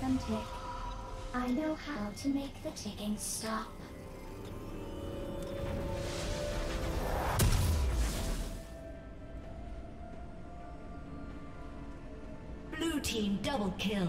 them tick. I know how to make the ticking stop. Blue team double kill.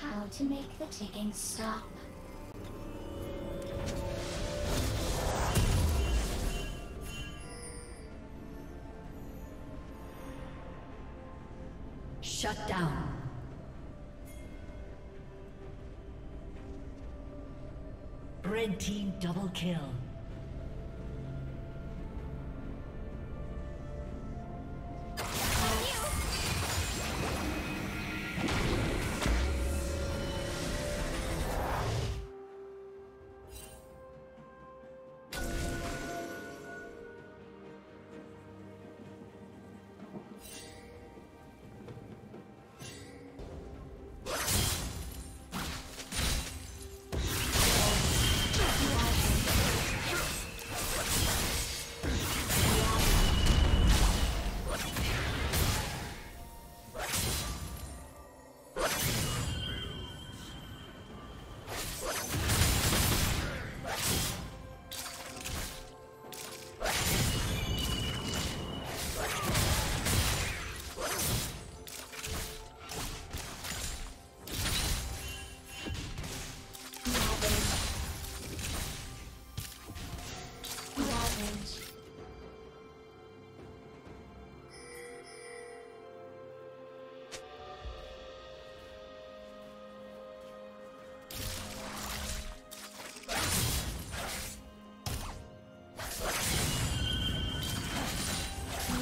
How to make the ticking stop. Shut down. Red team double kill.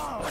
Come on!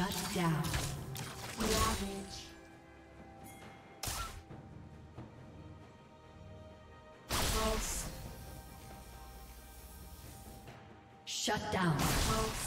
Shut down. Ravage. Pulse. Shut down. Pulse.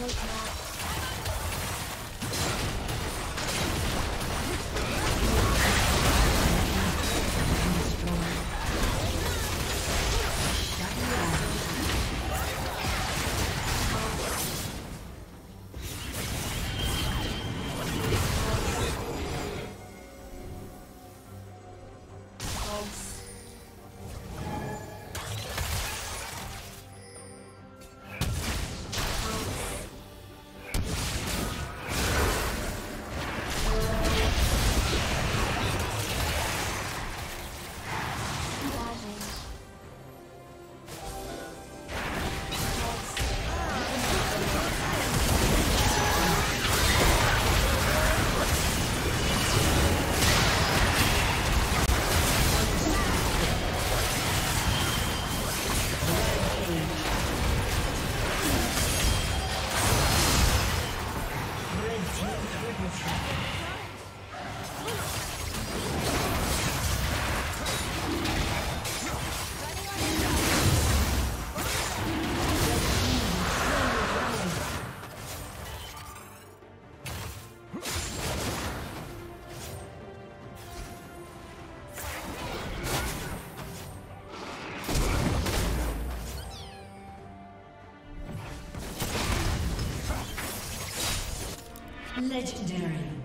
Donald Mack. Legendary.